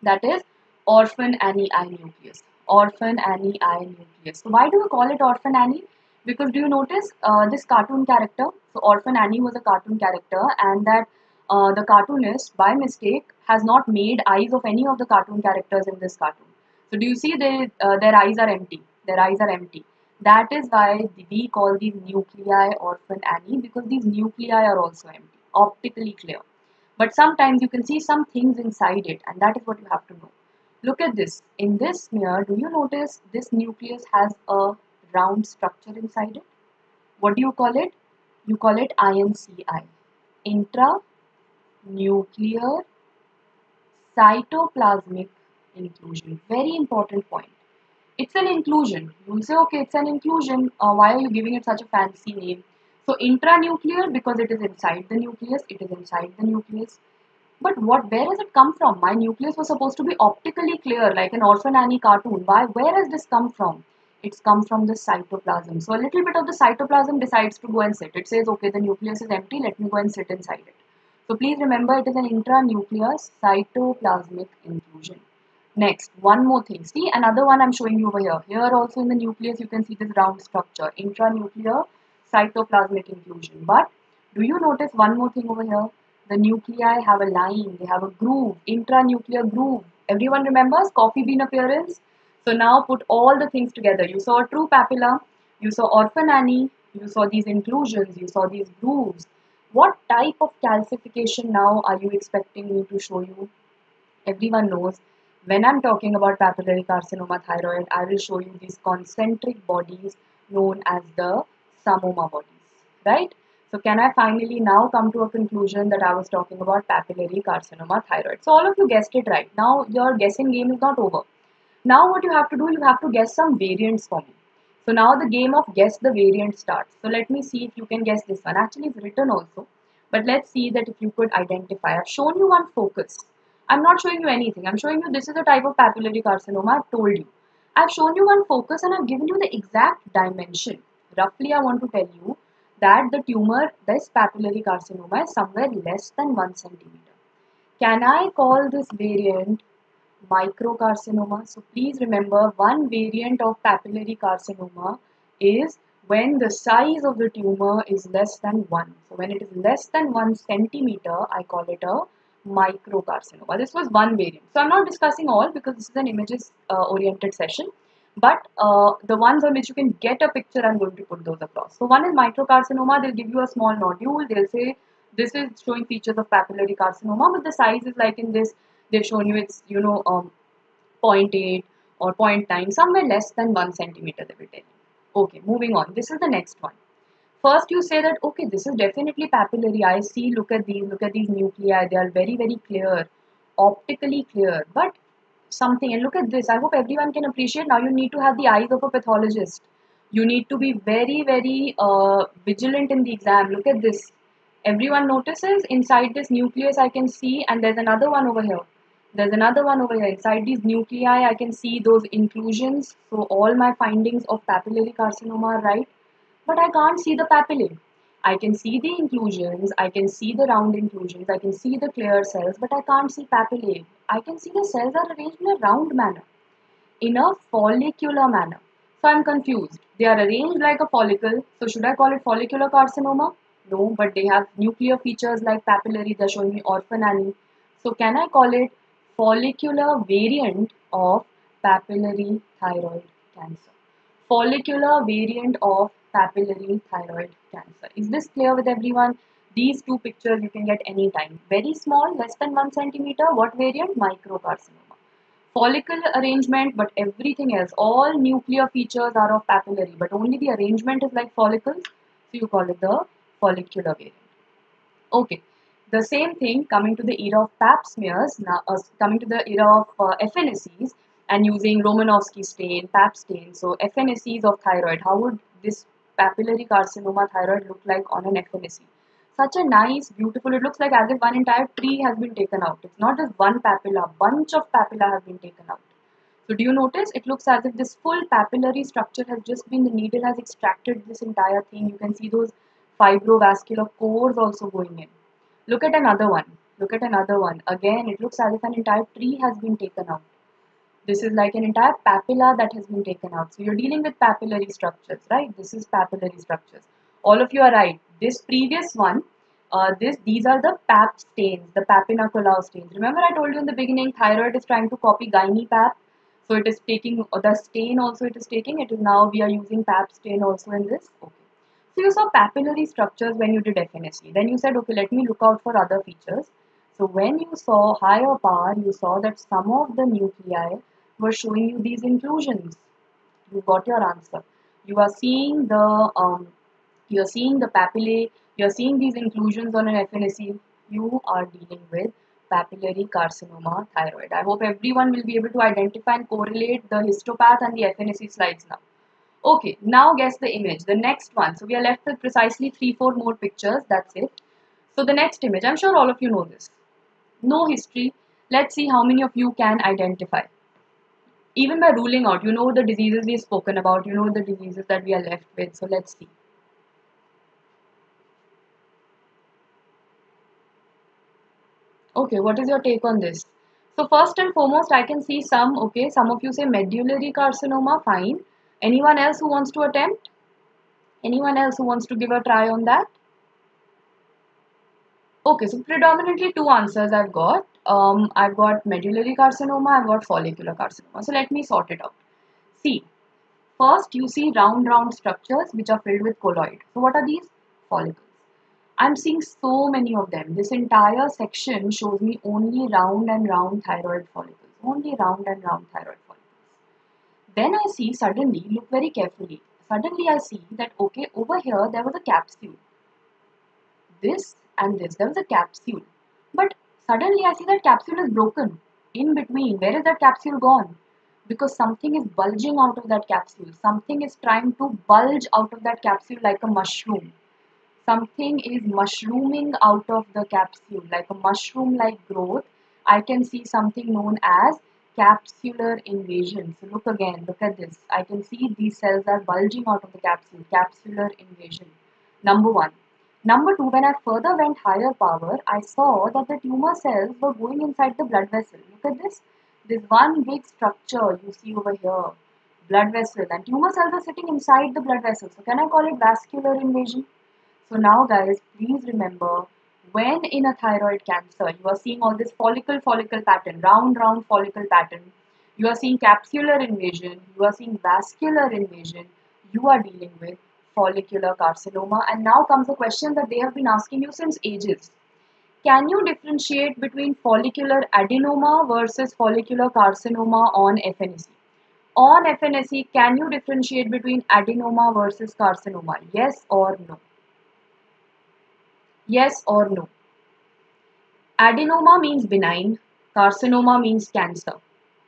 That is orphan Annie eye nucleus. Orphan Annie eye nucleus. So why do we call it orphan Annie? Because do you notice uh, this cartoon character? So Orphan Annie was a cartoon character and that uh, the cartoonist by mistake has not made eyes of any of the cartoon characters in this cartoon. So do you see they, uh, their eyes are empty? Their eyes are empty. That is why we call these nuclei orphan Annie because these nuclei are also empty, optically clear. But sometimes you can see some things inside it and that is what you have to know. Look at this. In this smear, do you notice this nucleus has a round structure inside it? What do you call it? You call it INCI. Intranuclear cytoplasmic inclusion. Very important point. It's an inclusion. You will say, okay, it's an inclusion. Uh, why are you giving it such a fancy name? So intranuclear because it is inside the nucleus. It is inside the nucleus. But what? Where has it come from? My nucleus was supposed to be optically clear, like an Orphan Annie cartoon. Why? Where has this come from? It's come from the cytoplasm. So a little bit of the cytoplasm decides to go and sit. It says, okay, the nucleus is empty. Let me go and sit inside it. So please remember, it is an intranuclear cytoplasmic inclusion. Next, one more thing. See, another one I'm showing you over here. Here also in the nucleus, you can see this round structure, intranuclear cytoplasmic inclusion. But do you notice one more thing over here? The nuclei have a line, they have a groove, intranuclear groove. Everyone remembers coffee bean appearance? So now put all the things together. You saw true papilla, you saw orphan Annie, you saw these inclusions, you saw these grooves. What type of calcification now are you expecting me to show you? Everyone knows when I'm talking about papillary carcinoma thyroid, I will show you these concentric bodies known as the Psammoma bodies, right? So can I finally now come to a conclusion that I was talking about papillary carcinoma thyroid? So all of you guessed it right. Now your guessing game is not over. Now what you have to do, you have to guess some variants for me. So now the game of guess the variant starts. So let me see if you can guess this one. Actually it's written also. But let's see that if you could identify. I've shown you one focus. I'm not showing you anything. I'm showing you this is the type of papillary carcinoma I've told you. I've shown you one focus and I've given you the exact dimension. Roughly, I want to tell you that the tumor, this papillary carcinoma is somewhere less than 1 centimeter. Can I call this variant microcarcinoma? So please remember one variant of papillary carcinoma is when the size of the tumor is less than 1. So when it is less than 1 centimeter, I call it a microcarcinoma. This was one variant. So I'm not discussing all because this is an images uh, oriented session. But uh, the ones on which you can get a picture, I'm going to put those across. So one is microcarcinoma. They'll give you a small nodule. They'll say this is showing features of papillary carcinoma, but the size is like in this. They've shown you it's you know um, 0.8 or 0.9, somewhere less than one centimeter. They will tell you. Okay, moving on. This is the next one. First, you say that, okay, this is definitely papillary. I see, look at these, look at these nuclei. They are very, very clear, optically clear. But something, and look at this. I hope everyone can appreciate. Now you need to have the eyes of a pathologist. You need to be very, very uh, vigilant in the exam. Look at this. Everyone notices inside this nucleus I can see, and there's another one over here. There's another one over here. Inside these nuclei, I can see those inclusions. So all my findings of papillary carcinoma are right but I can't see the papillae. I can see the inclusions, I can see the round inclusions, I can see the clear cells, but I can't see papillae. I can see the cells are arranged in a round manner, in a follicular manner. So I'm confused. They are arranged like a follicle. So should I call it follicular carcinoma? No, but they have nuclear features like papillary. They're showing me orphan Annie. So can I call it follicular variant of papillary thyroid cancer? Follicular variant of papillary thyroid cancer. Is this clear with everyone? These two pictures you can get anytime. Very small, less than 1 centimeter. What variant? Microcarcinoma. Follicle arrangement, but everything else, all nuclear features are of papillary, but only the arrangement is like follicles. So you call it the follicular variant. Okay. The same thing coming to the era of pap smears, now uh, coming to the era of uh, FNACs, and using Romanowsky stain, PAP stain. So FNACs of thyroid. How would this papillary carcinoma thyroid look like on an FNAC? Such a nice, beautiful, it looks like as if one entire tree has been taken out. It's not just one papilla, bunch of papilla have been taken out. So do you notice it looks as if this full papillary structure has just been, the needle has extracted this entire thing. You can see those fibrovascular cores also going in. Look at another one. Look at another one. Again, it looks as if an entire tree has been taken out. This is like an entire papilla that has been taken out. So you're dealing with papillary structures, right? This is papillary structures. All of you are right. This previous one, uh, this these are the pap stains, the Papanicolaou stains. Remember I told you in the beginning, thyroid is trying to copy gynae pap. So it is taking the stain also it is taking. It is now we are using pap stain also in this. Okay. So you saw papillary structures when you did FNAC. Then you said, okay, let me look out for other features. So when you saw higher power, you saw that some of the nuclei were showing you these inclusions. You got your answer. You are seeing the um, you are seeing the papillae, you are seeing these inclusions on an FNAC. You are dealing with papillary carcinoma thyroid. I hope everyone will be able to identify and correlate the histopath and the FNAC slides now. Okay, now guess the image, the next one. So we are left with precisely 3-4 more pictures, that's it. So the next image, I'm sure all of you know this. No history, let's see how many of you can identify. Even by ruling out, you know the diseases we've spoken about, you know the diseases that we are left with, so let's see. Okay, what is your take on this? So first and foremost, I can see some, okay, some of you say medullary carcinoma, fine. Anyone else who wants to attempt? Anyone else who wants to give a try on that? Okay, so predominantly two answers I've got. Um, I've got medullary carcinoma, I've got follicular carcinoma. So let me sort it out. See, first you see round round structures which are filled with colloid. So what are these? Follicles. I'm seeing so many of them. This entire section shows me only round and round thyroid follicles. Only round and round thyroid. Then I see suddenly, look very carefully. Suddenly I see that okay, over here there was a capsule. This and this, there was a capsule. But suddenly I see that capsule is broken. In between, where is that capsule gone? Because something is bulging out of that capsule. Something is trying to bulge out of that capsule like a mushroom something is mushrooming out of the capsule like a mushroom like growth I can see something known as capsular invasion. So look again look at this. I can see these cells are bulging out of the capsule capsular invasion. Number one. Number two when I further went higher power I saw that the tumor cells were going inside the blood vessel. Look at this. This one big structure you see over here blood vessel. And tumor cells are sitting inside the blood vessel. So can I call it vascular invasion? So now guys, please remember when in a thyroid cancer, you are seeing all this follicle follicle pattern, round round follicle pattern, you are seeing capsular invasion, you are seeing vascular invasion, you are dealing with follicular carcinoma. And now comes a question that they have been asking you since ages. Can you differentiate between follicular adenoma versus follicular carcinoma on FNAC? On FNAC, can you differentiate between adenoma versus carcinoma? Yes or no? Yes or no? Adenoma means benign, carcinoma means cancer,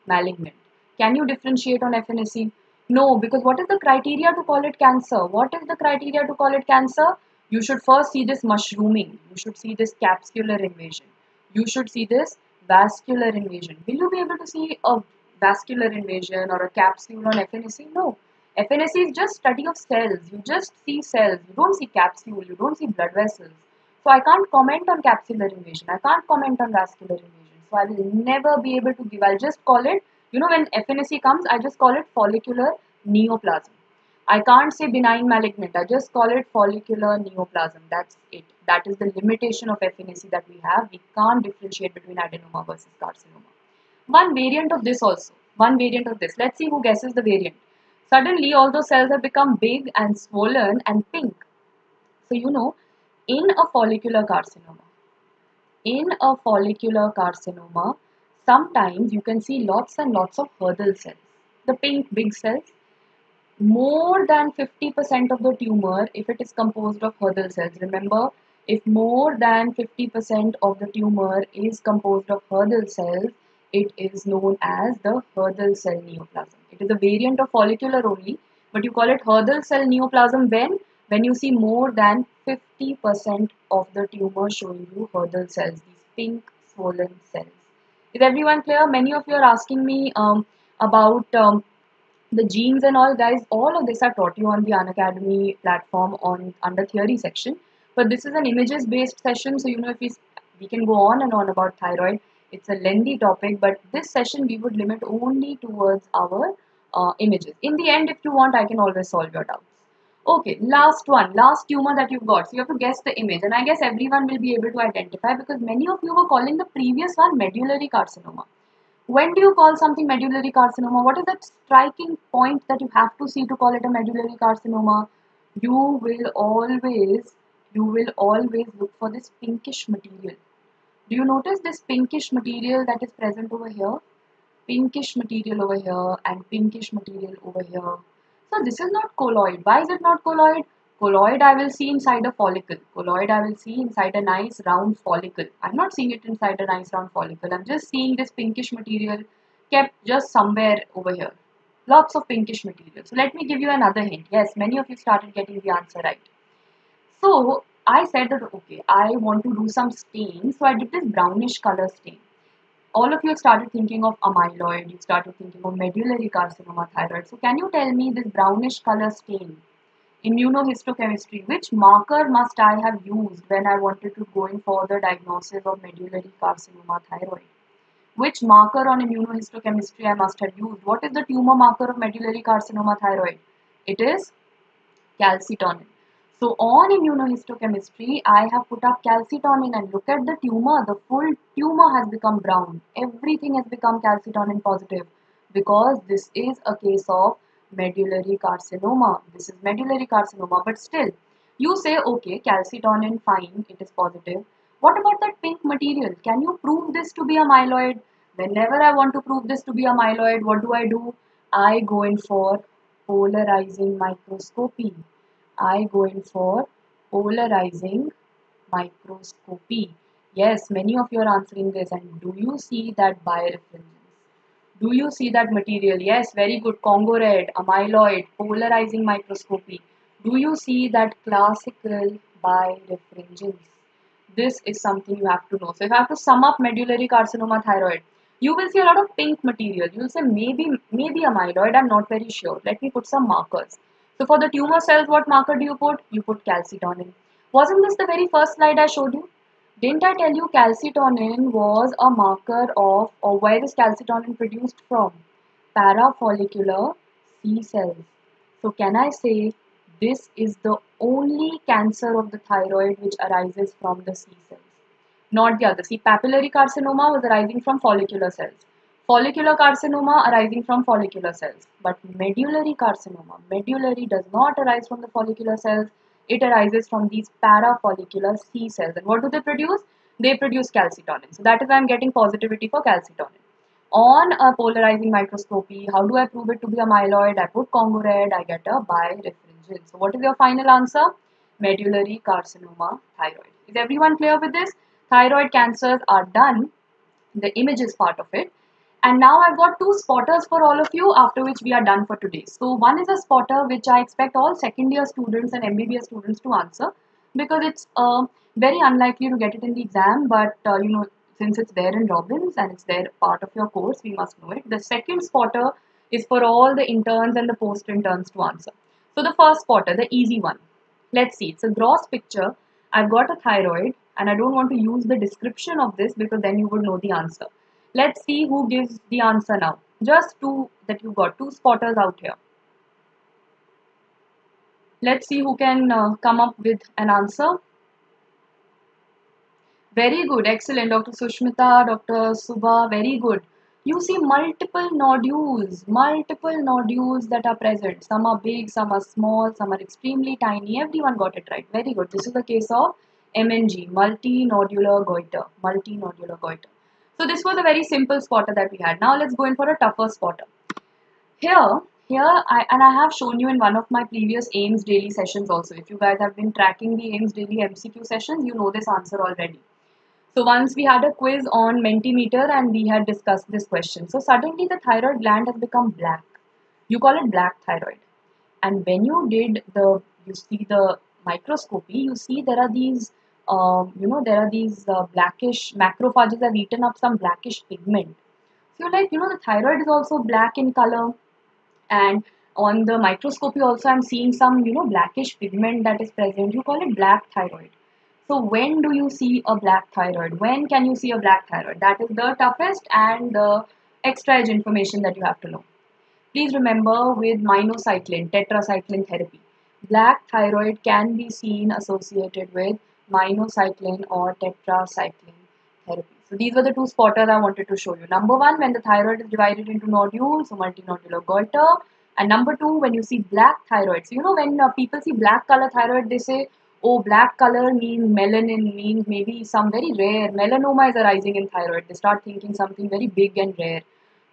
malignant. Can you differentiate on FNAC? No, because what is the criteria to call it cancer? What is the criteria to call it cancer? You should first see this mushrooming. You should see this capsular invasion. You should see this vascular invasion. Will you be able to see a vascular invasion or a capsule on FNAC? No. FNAC is just study of cells. You just see cells. You don't see capsule. You don't see blood vessels. So I can't comment on capsular invasion. I can't comment on vascular invasion. So I will never be able to give. I'll just call it, you know, when FNAC comes, I just call it follicular neoplasm. I can't say benign malignant. I just call it follicular neoplasm. That's it. That is the limitation of FNAC that we have. We can't differentiate between adenoma versus carcinoma. One variant of this also. One variant of this. Let's see who guesses the variant. Suddenly, all those cells have become big and swollen and pink. So, you know, in a follicular carcinoma. In a follicular carcinoma, sometimes you can see lots and lots of Hürthle cells. The pink big cells. More than 50% of the tumor, if it is composed of Hürthle cells, remember, if more than 50% of the tumor is composed of Hürthle cells, it is known as the Hürthle cell neoplasm. It is a variant of follicular only, but you call it Hürthle cell neoplasm when? When you see more than 50% of the tumor showing you Hürthle cells, these pink swollen cells. Is everyone clear? Many of you are asking me um, about um, the genes and all guys. All of this I taught you on the Unacademy platform on under theory section. But this is an images based session. So, you know, if we, we can go on and on about thyroid, it's a lengthy topic. But this session we would limit only towards our uh, images. In the end, if you want, I can always solve your doubts. Okay, last one, last tumor that you've got. So you have to guess the image and I guess everyone will be able to identify because many of you were calling the previous one medullary carcinoma. When do you call something medullary carcinoma? What is that striking point that you have to see to call it a medullary carcinoma? You will always, you will always look for this pinkish material. Do you notice this pinkish material that is present over here? Pinkish material over here and pinkish material over here so this is not colloid. Why is it not colloid? Colloid I will see inside a follicle. Colloid I will see inside a nice round follicle. I'm not seeing it inside a nice round follicle. I'm just seeing this pinkish material kept just somewhere over here. Lots of pinkish material. So let me give you another hint. Yes, many of you started getting the answer right. So I said that okay, I want to do some stain. So I did this brownish color stain all of you started thinking of amyloid, you started thinking of medullary carcinoma thyroid. So can you tell me this brownish color stain, immunohistochemistry, which marker must I have used when I wanted to go in for the diagnosis of medullary carcinoma thyroid? Which marker on immunohistochemistry I must have used? What is the tumor marker of medullary carcinoma thyroid? It is calcitonin. So on immunohistochemistry, I have put up calcitonin and look at the tumor. The full tumor has become brown. Everything has become calcitonin positive because this is a case of medullary carcinoma. This is medullary carcinoma, but still, you say, okay, calcitonin, fine, it is positive. What about that pink material? Can you prove this to be amyloid? Whenever I want to prove this to be amyloid, what do I do? I go in for polarizing microscopy. I going for polarizing microscopy. Yes, many of you are answering this and do you see that birefringence? Do you see that material? Yes, very good. Congo red, amyloid, polarizing microscopy. Do you see that classical birefringence? This is something you have to know. So if I have to sum up medullary carcinoma thyroid, you will see a lot of pink material. You'll say maybe maybe amyloid. I'm not very sure. Let me put some markers. So for the tumor cells, what marker do you put? You put calcitonin. Wasn't this the very first slide I showed you? Didn't I tell you calcitonin was a marker of or where is calcitonin produced from? Parafollicular C cells. So can I say this is the only cancer of the thyroid which arises from the C cells? Not the other. See, papillary carcinoma was arising from follicular cells follicular carcinoma arising from follicular cells. But medullary carcinoma, medullary does not arise from the follicular cells. It arises from these parafollicular C cells. And what do they produce? They produce calcitonin. So that is why I'm getting positivity for calcitonin. On a polarizing microscopy, how do I prove it to be amyloid? I put Congo red, I get a birefringence. So what is your final answer? Medullary carcinoma thyroid. Is everyone clear with this? Thyroid cancers are done, the images part of it and now I've got two spotters for all of you after which we are done for today. So one is a spotter which I expect all second year students and MBBS students to answer because it's uh, very unlikely to get it in the exam but uh, you know since it's there in Robbins and it's there part of your course we must know it. The second spotter is for all the interns and the post interns to answer. So the first spotter, the easy one. Let's see, it's a gross picture. I've got a thyroid and I don't want to use the description of this because then you would know the answer. Let's see who gives the answer now. Just two that you got, two spotters out here. Let's see who can uh, come up with an answer. Very good, excellent. Dr. Sushmita, Dr. Subha, very good. You see multiple nodules, multiple nodules that are present. Some are big, some are small, some are extremely tiny. Everyone got it right. Very good. This is the case of MNG, multinodular goiter, multinodular goiter. So this was a very simple spotter that we had. Now let's go in for a tougher spotter. Here, here I, and I have shown you in one of my previous AIIMS daily sessions also. If you guys have been tracking the AIIMS daily MCQ sessions, you know this answer already. So once we had a quiz on Mentimeter and we had discussed this question. So suddenly the thyroid gland has become black. You call it black thyroid. And when you did the, you see the microscopy, you see there are these, uh, you know, there are these uh, blackish macrophages have eaten up some blackish pigment. So like, you know, the thyroid is also black in color and on the microscopy also I'm seeing some, you know, blackish pigment that is present. You call it black thyroid. So when do you see a black thyroid? When can you see a black thyroid? That is the toughest and the extra edge information that you have to know. Please remember with minocycline, tetracycline therapy, black thyroid can be seen associated with minocycline or tetracycline therapy. So these were the two spotters I wanted to show you. Number one, when the thyroid is divided into nodules, so multinodular goiter. And number two, when you see black thyroid. So you know when uh, people see black color thyroid, they say, oh, black color means melanin, means maybe some very rare melanoma is arising in thyroid. They start thinking something very big and rare.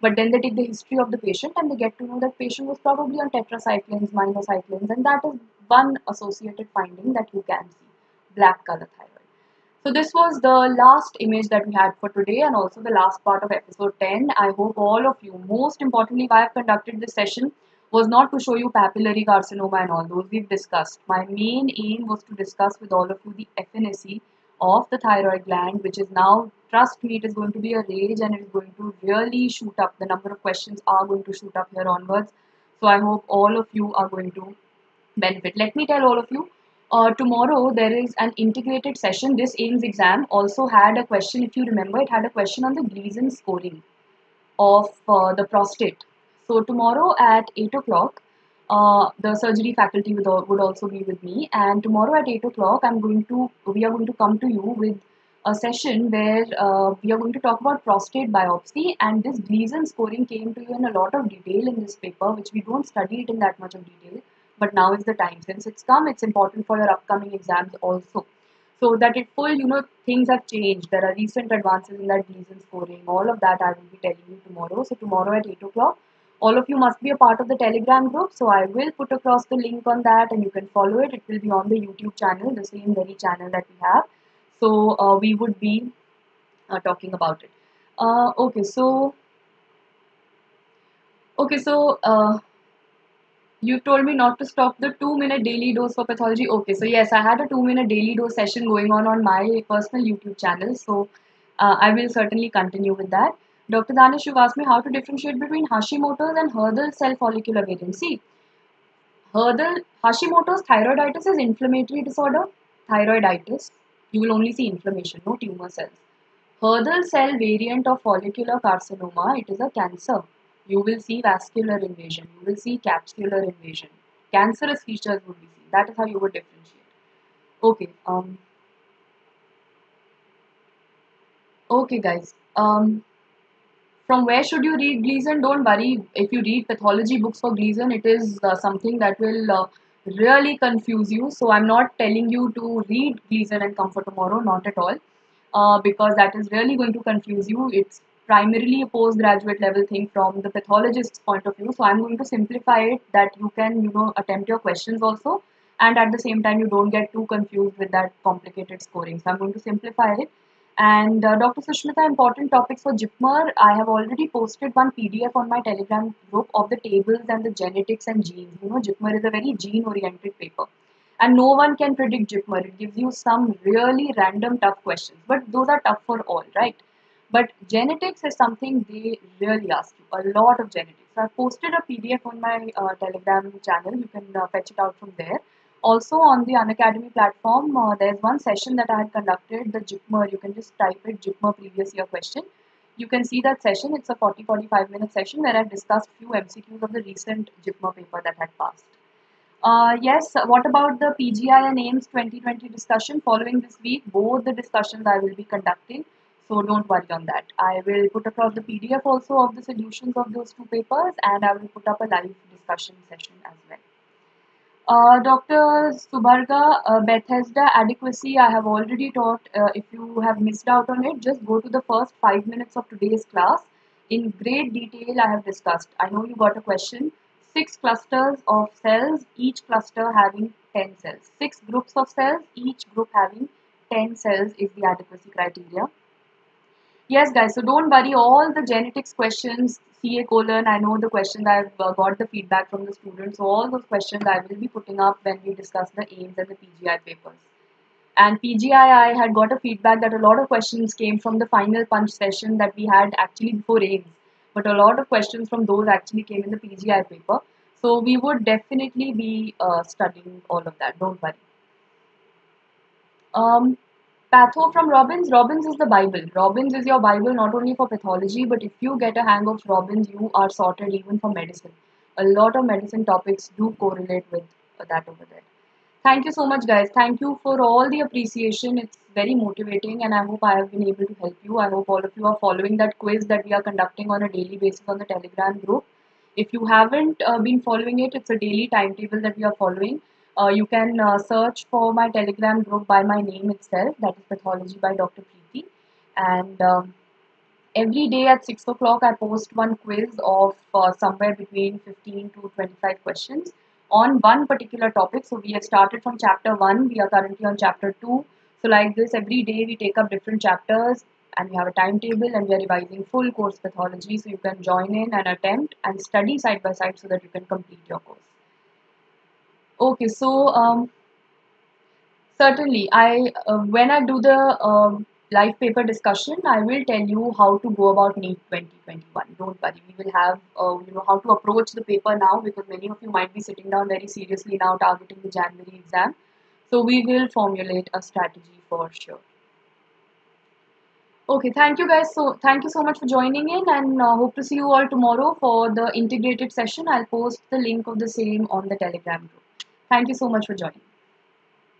But then they take the history of the patient and they get to know that patient was probably on tetracyclines, minocyclines, and that is one associated finding that you can see, black color thyroid. So this was the last image that we had for today and also the last part of episode 10. I hope all of you, most importantly why I've conducted this session was not to show you papillary carcinoma and all those we've discussed. My main aim was to discuss with all of you the efficacy of the thyroid gland, which is now, trust me, it is going to be a rage and it is going to really shoot up. The number of questions are going to shoot up here onwards. So I hope all of you are going to benefit. Let me tell all of you, uh, tomorrow there is an integrated session. This AIIMS exam also had a question, if you remember, it had a question on the Gleason scoring of uh, the prostate. So tomorrow at 8 o'clock, uh, the surgery faculty would, would also be with me and tomorrow at 8 o'clock I'm going to we are going to come to you with a session where uh, we are going to talk about prostate biopsy and this Gleason scoring came to you in a lot of detail in this paper which we don't study it in that much of detail but now is the time. Since it's come it's important for your upcoming exams also. So that it full you know things have changed. There are recent advances in that Gleason scoring. All of that I will be telling you tomorrow. So tomorrow at 8 o'clock all of you must be a part of the telegram group. So i will put across the link on that and you can follow it. It will be on the youtube channel the same very channel that we have. So uh, we would be uh, talking about it. Uh, okay so okay so uh, you told me not to stop the two minute daily dose for pathology okay so yes i had a two minute daily dose session going on on my personal youtube channel so uh, i will certainly continue with that Dr. Danish, you've asked me how to differentiate between Hashimoto's and Hürthle cell follicular variant. See, Hürthle, Hashimoto's thyroiditis is inflammatory disorder, thyroiditis. You will only see inflammation, no tumor cells. Hürthle cell variant of follicular carcinoma, it is a cancer. You will see vascular invasion, you will see capsular invasion. Cancerous features would be seen. That is how you would differentiate. Okay. Um, okay, guys. Um, from where should you read Gleason? Don't worry. If you read pathology books for Gleason, it is uh, something that will uh, really confuse you. So I'm not telling you to read Gleason and come for tomorrow, not at all. Uh, because that is really going to confuse you. It's primarily a postgraduate level thing from the pathologist's point of view. So I'm going to simplify it that you can, you know, attempt your questions also. And at the same time, you don't get too confused with that complicated scoring. So I'm going to simplify it and uh, Dr. Sushmita, important topics for JIPMER. I have already posted one PDF on my Telegram group of the tables and the genetics and genes. You know, JIPMER is a very gene-oriented paper. And no one can predict JIPMER. It gives you some really random tough questions. But those are tough for all, right? But genetics is something they really ask you. A lot of genetics. So I posted a PDF on my uh, Telegram channel. You can uh, fetch it out from there. Also on the Unacademy platform, uh, there's one session that I had conducted, the JIPMER. You can just type it JIPMER previous year question. You can see that session. It's a 40-45 minute session where I've discussed few MCQs of the recent JIPMER paper that had passed. Uh, yes, what about the PGI and AIIMS 2020 discussion following this week? Both the discussions I will be conducting. So don't worry on that. I will put across the PDF also of the solutions of those two papers and I will put up a live discussion session as well. Uh, Dr. Subarga, uh, Bethesda adequacy, I have already taught. Uh, if you have missed out on it, just go to the first five minutes of today's class. In great detail, I have discussed. I know you got a question. Six clusters of cells, each cluster having 10 cells. Six groups of cells, each group having 10 cells is the adequacy criteria. Yes, guys, so don't worry, all the genetics questions, CA colon, I know the questions, I've uh, got the feedback from the students, so all those questions I will be putting up when we discuss the AIIMS and the PGI papers. And PGI, I had got a feedback that a lot of questions came from the final punch session that we had actually before AIIMS But a lot of questions from those actually came in the PGI paper. So we would definitely be uh, studying all of that, don't worry. Um, Patho from Robbins. Robbins is the Bible. Robbins is your Bible not only for pathology, but if you get a hang of Robbins, you are sorted even for medicine. A lot of medicine topics do correlate with that over there. Thank you so much, guys. Thank you for all the appreciation. It's very motivating, and I hope I have been able to help you. I hope all of you are following that quiz that we are conducting on a daily basis on the Telegram group. If you haven't uh, been following it, it's a daily timetable that we are following. Uh, you can uh, search for my Telegram group by my name itself, that is Pathology by Dr. Preeti. And um, every day at 6 o'clock, I post one quiz of uh, somewhere between 15 to 25 questions on one particular topic. So we have started from chapter 1, we are currently on chapter 2. So like this, every day we take up different chapters and we have a timetable and we are revising full course pathology. So you can join in and attempt and study side by side so that you can complete your course. Okay, so um, certainly I uh, when I do the uh, live paper discussion, I will tell you how to go about NEET 2021. Don't worry, we will have uh, you know how to approach the paper now because many of you might be sitting down very seriously now targeting the January exam. So we will formulate a strategy for sure. Okay, thank you guys. So thank you so much for joining in and uh, hope to see you all tomorrow for the integrated session. I'll post the link of the same on the Telegram group. Thank you so much for joining.